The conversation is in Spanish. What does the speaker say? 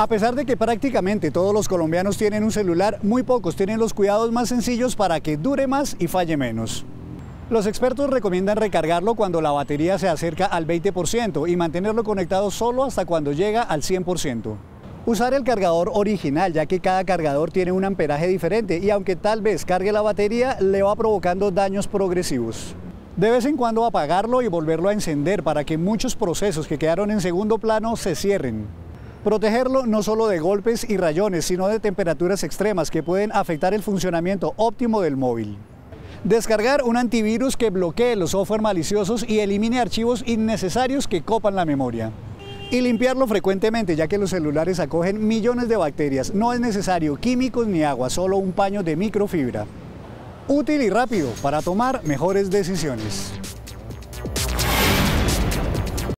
A pesar de que prácticamente todos los colombianos tienen un celular, muy pocos tienen los cuidados más sencillos para que dure más y falle menos. Los expertos recomiendan recargarlo cuando la batería se acerca al 20% y mantenerlo conectado solo hasta cuando llega al 100%. Usar el cargador original, ya que cada cargador tiene un amperaje diferente y aunque tal vez cargue la batería, le va provocando daños progresivos. De vez en cuando apagarlo y volverlo a encender para que muchos procesos que quedaron en segundo plano se cierren. Protegerlo no solo de golpes y rayones, sino de temperaturas extremas que pueden afectar el funcionamiento óptimo del móvil. Descargar un antivirus que bloquee los software maliciosos y elimine archivos innecesarios que copan la memoria. Y limpiarlo frecuentemente, ya que los celulares acogen millones de bacterias. No es necesario químicos ni agua, solo un paño de microfibra. Útil y rápido para tomar mejores decisiones.